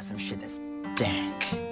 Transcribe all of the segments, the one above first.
got some shit that's dank.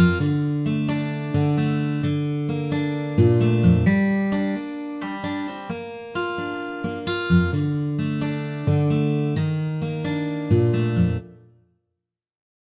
thank you.